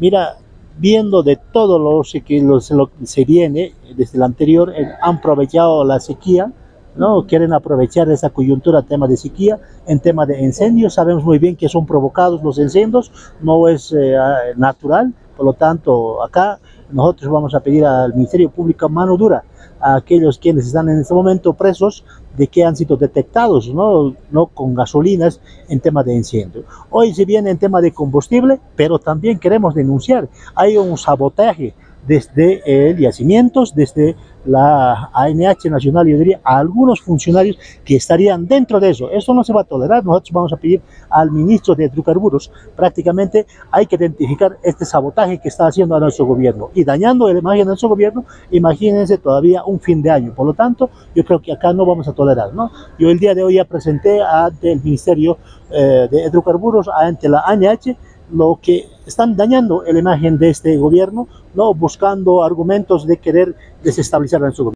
Mira, viendo de todo lo que lo, se viene desde el anterior, eh, han aprovechado la sequía, ¿no? Quieren aprovechar esa coyuntura, tema de sequía, en tema de incendios, sabemos muy bien que son provocados los incendios, no es eh, natural, por lo tanto, acá nosotros vamos a pedir al Ministerio Público mano dura a aquellos quienes están en este momento presos de que han sido detectados, ¿no? no con gasolinas en tema de incendio. Hoy se viene en tema de combustible, pero también queremos denunciar, hay un sabotaje desde el yacimientos, desde la ANH Nacional, yo diría, a algunos funcionarios que estarían dentro de eso. Eso no se va a tolerar. Nosotros vamos a pedir al ministro de Hidrocarburos, prácticamente hay que identificar este sabotaje que está haciendo a nuestro gobierno y dañando la imagen de nuestro gobierno, imagínense todavía un fin de año. Por lo tanto, yo creo que acá no vamos a tolerar. ¿no? Yo el día de hoy ya presenté ante el Ministerio eh, de Hidrocarburos, ante la ANH, lo que están dañando la imagen de este gobierno, no buscando argumentos de querer desestabilizar a su gobierno.